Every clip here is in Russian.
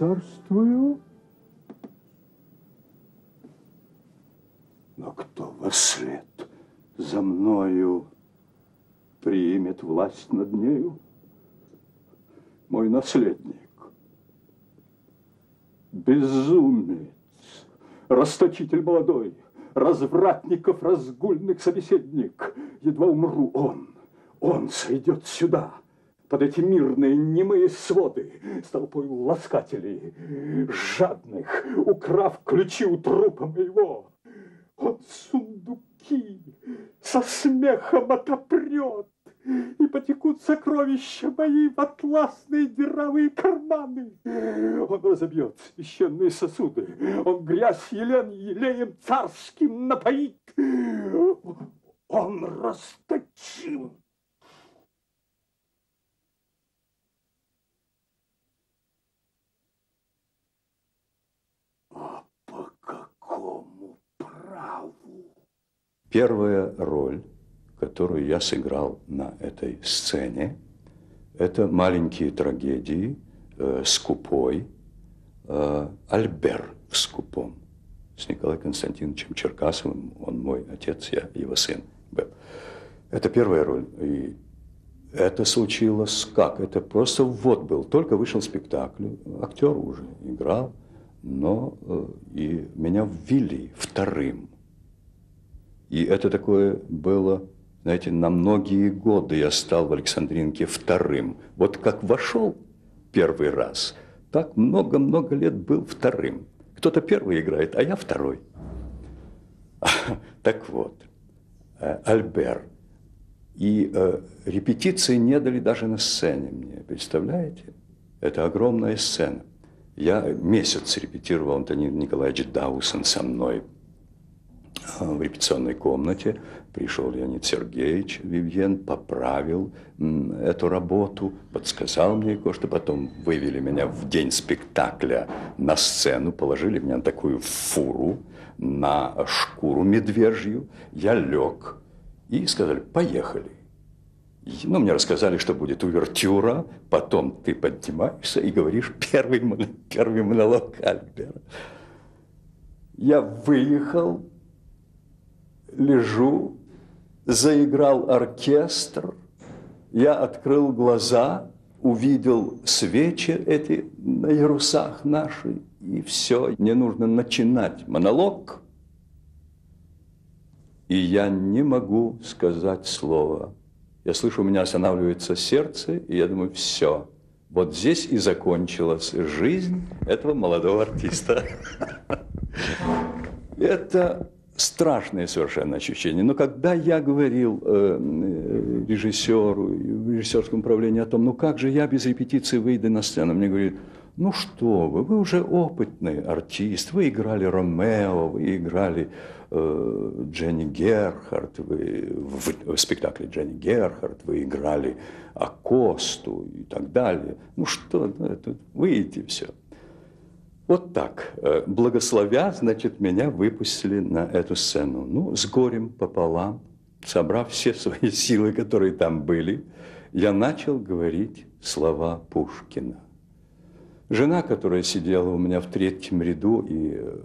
царствую. Но кто во след за мною примет власть над нею? Мой наследник. Безумец, расточитель молодой, развратников разгульных собеседник. Едва умру он, он сойдет сюда, под эти мирные немые своды с толпой ласкателей, жадных, украв ключи у трупа моего. Он сундуки со смехом отопрет, и потекут сокровища мои в атласные дыровые карманы. Он разобьет священные сосуды, он грязь елен елеем царским напоит. Он расточим. А по какому праву? Первая роль которую я сыграл на этой сцене. Это маленькие трагедии э, «Скупой», э, «Альбер в скупом» с Николаем Константиновичем Черкасовым. Он мой отец, я его сын был. Это первая роль. И это случилось как? Это просто ввод был. Только вышел спектакль, актер уже играл, но э, и меня ввели вторым. И это такое было знаете, на многие годы я стал в Александринке вторым. Вот как вошел первый раз, так много-много лет был вторым. Кто-то первый играет, а я второй. Так вот, э, Альбер. И э, репетиции не дали даже на сцене мне, представляете? Это огромная сцена. Я месяц репетировал Антонин Николаевич Даусон со мной в репетиционной комнате. Пришел Леонид Сергеевич Вивьен, поправил эту работу, подсказал мне кое-что. Потом вывели меня в день спектакля на сцену, положили меня на такую фуру, на шкуру медвежью. Я лег и сказали, поехали. Ну, мне рассказали, что будет увертюра, потом ты поднимаешься и говоришь первый, первый монолог Альбера. Я выехал, лежу, заиграл оркестр, я открыл глаза, увидел свечи эти на ярусах наши, и все, мне нужно начинать монолог, и я не могу сказать слова. Я слышу, у меня останавливается сердце, и я думаю, все, вот здесь и закончилась жизнь этого молодого артиста. Это страшное совершенно ощущение. Но когда я говорил э, э, режиссеру, в режиссерском управлении о том, ну как же я без репетиции выйду на сцену, мне говорят, ну что вы, вы уже опытный артист, вы играли Ромео, вы играли э, Дженни Герхард, вы в, в спектакле Дженни Герхард, вы играли Акосту и так далее. Ну что, ну, это, выйдите все. Вот так, э, благословя, значит, меня выпустили на эту сцену. Ну, с горем пополам, собрав все свои силы, которые там были, я начал говорить слова Пушкина. Жена, которая сидела у меня в третьем ряду и э,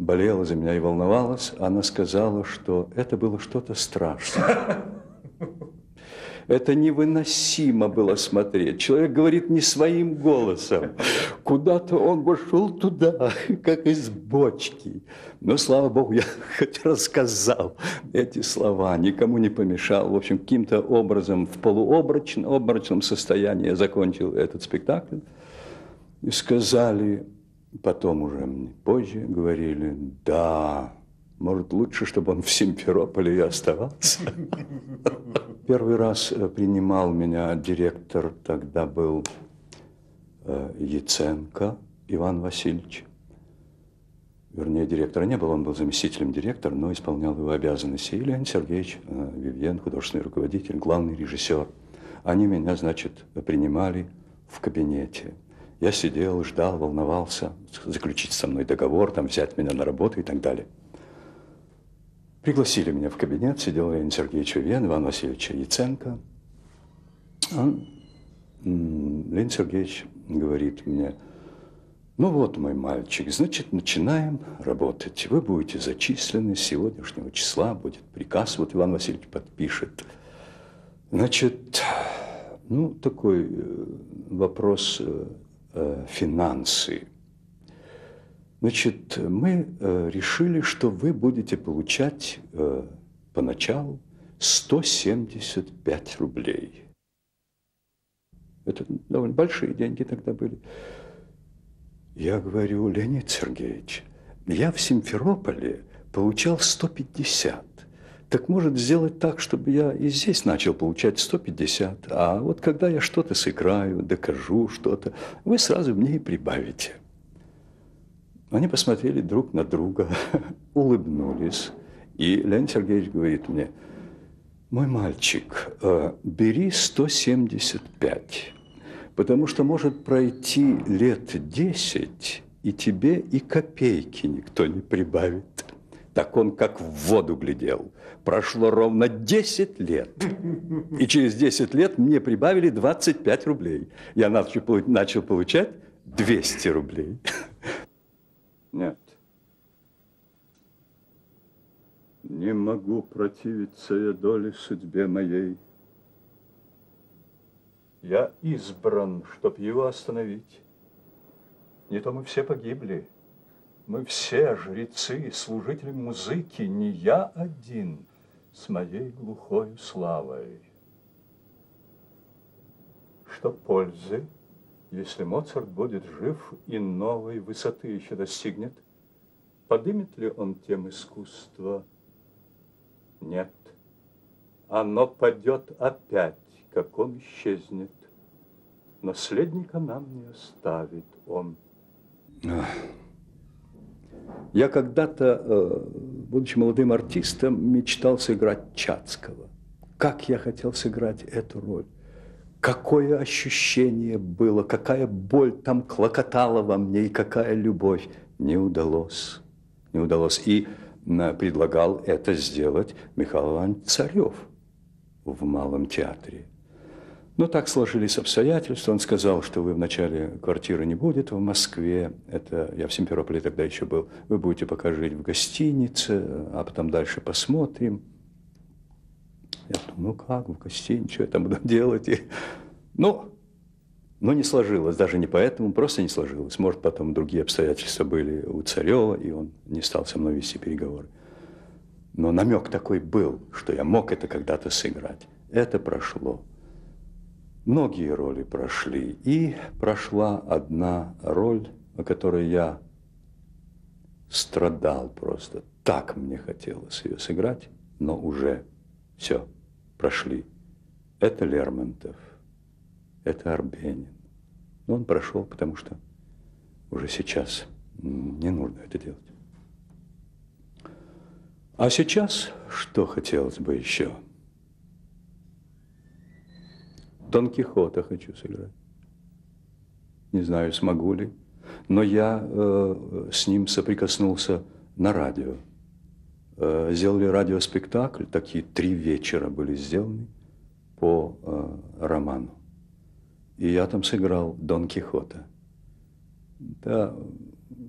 болела за меня и волновалась, она сказала, что это было что-то страшное. Это невыносимо было смотреть. Человек говорит не своим голосом. Куда-то он вошел туда, как из бочки. Но, слава Богу, я хоть рассказал эти слова, никому не помешал. В общем, каким-то образом в полуобрачном обрачном состоянии я закончил этот спектакль. И сказали, потом уже позже говорили, да, может, лучше, чтобы он в Симферополе и оставался. Первый раз э, принимал меня директор, тогда был э, Яценко Иван Васильевич. Вернее, директора не было, он был заместителем директора, но исполнял его обязанности. И Леонид Сергеевич э, Вивьен, художественный руководитель, главный режиссер. Они меня, значит, принимали в кабинете. Я сидел, ждал, волновался, заключить со мной договор, там, взять меня на работу и так далее. Пригласили меня в кабинет, сидел Леонид Сергеевич Вен, Иван Васильевич Яценко. Он, Леонид Сергеевич говорит мне, Ну вот, мой мальчик, значит, начинаем работать. Вы будете зачислены с сегодняшнего числа, будет приказ, вот Иван Васильевич подпишет. Значит, ну, такой э, вопрос э, финансы. Значит, мы э, решили, что вы будете получать э, поначалу 175 рублей. Это довольно большие деньги тогда были. Я говорю, Леонид Сергеевич, я в Симферополе получал 150. Так может сделать так, чтобы я и здесь начал получать 150. А вот когда я что-то сыграю, докажу что-то, вы сразу мне и прибавите. Они посмотрели друг на друга, улыбнулись. И Леонид Сергеевич говорит мне, мой мальчик, э, бери 175 потому что может пройти лет десять, и тебе и копейки никто не прибавит. Так он как в воду глядел. Прошло ровно 10 лет. И через 10 лет мне прибавили 25 рублей. Я начал, получать 200 рублей. Нет. Не могу противиться я доле судьбе моей. Я избран, чтоб его остановить. Не то мы все погибли. Мы все жрецы, служители музыки, не я один с моей глухой славой. Что пользы, если Моцарт будет жив и новой высоты еще достигнет? Подымет ли он тем искусство? Нет. Оно падет опять как он исчезнет, наследника нам не оставит он. Я когда-то, э, будучи молодым артистом, мечтал сыграть Чацкого. Как я хотел сыграть эту роль. Какое ощущение было, какая боль там клокотала во мне и какая любовь. Не удалось. Не удалось. И предлагал это сделать Михаил Иванович Царев в Малом театре. Но так сложились обстоятельства. Он сказал, что вы в начале квартиры не будет в Москве. Это я в Симферополе тогда еще был. Вы будете пока жить в гостинице, а потом дальше посмотрим. Я думаю, ну как в гостинице, что я там буду делать? И, ну, но не сложилось, даже не поэтому, просто не сложилось. Может, потом другие обстоятельства были у Царева, и он не стал со мной вести переговоры. Но намек такой был, что я мог это когда-то сыграть. Это прошло. Многие роли прошли, и прошла одна роль, о которой я страдал просто. Так мне хотелось ее сыграть, но уже все, прошли. Это Лермонтов, это Арбенин. Но он прошел, потому что уже сейчас не нужно это делать. А сейчас что хотелось бы еще? Дон Кихота хочу сыграть. Не знаю, смогу ли. Но я э, с ним соприкоснулся на радио. Э, сделали радиоспектакль, такие три вечера были сделаны по э, роману. И я там сыграл Дон Кихота. Да,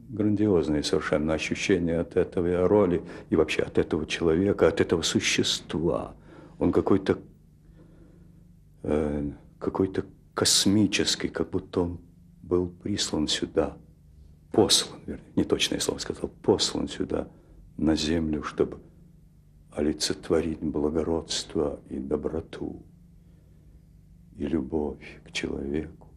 грандиозные совершенно ощущения от этого роли и вообще от этого человека, от этого существа. Он какой-то Э, какой-то космический, как будто он был прислан сюда, послан, вернее, не точное слово сказал, послан сюда, на землю, чтобы олицетворить благородство и доброту, и любовь к человеку.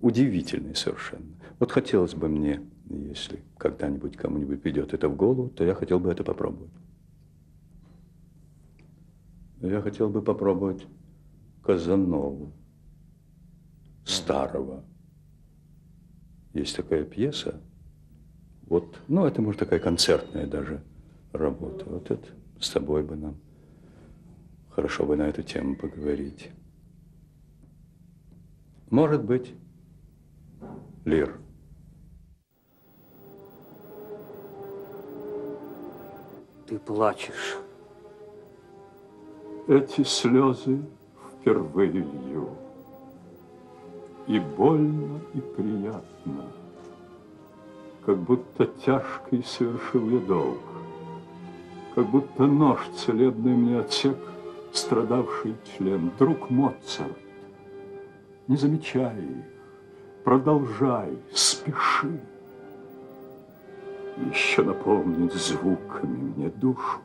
Удивительный совершенно. Вот хотелось бы мне, если когда-нибудь кому-нибудь придет это в голову, то я хотел бы это попробовать. Я хотел бы попробовать Казанову, старого. Есть такая пьеса. Вот, ну, это, может, такая концертная даже работа. Вот это с тобой бы нам хорошо бы на эту тему поговорить. Может быть, Лир. Ты плачешь. Эти слезы впервые. И больно, и приятно. как будто тяжкий совершил я долг, как будто нож целебный мне отсек страдавший член, друг Моцарт. Не замечай их, продолжай, спеши. Еще наполнит звуками мне душу.